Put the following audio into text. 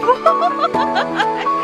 哈哈哈哈哈哈。